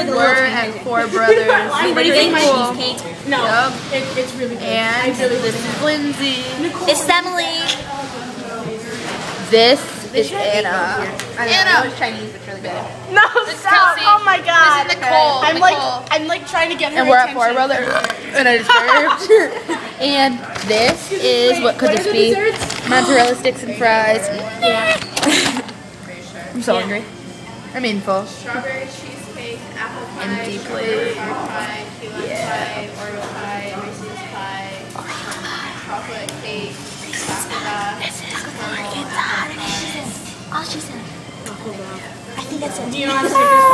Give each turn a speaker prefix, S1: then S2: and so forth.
S1: like a
S2: We're at Four Brothers.
S1: What do you think?
S2: Cool.
S1: My cheesecake.
S3: No,
S2: Yup.
S3: it, it's really good.
S2: And this is Lindsey.
S1: It's Emily.
S2: This is Anna. Anna.
S4: it's Chinese, it's really good.
S3: No, stop!
S2: Kelsey.
S3: Oh my god!
S2: This is Nicole.
S3: I'm
S2: Nicole.
S3: like, I'm like trying to get her
S2: and we're at. Four Brothers. and I just and this is what could
S3: what
S2: this be?
S3: desserts?
S2: Mozzarella sticks and fries. I'm so hungry. I mean full.
S4: Strawberry cheesecake, apple pie,
S2: Empty
S4: strawberry pie, key lime pie, Oreo pie, Reese's pie, chocolate cake, sakura,
S1: Oh, she said. I think that's it.
S3: Do you know to say this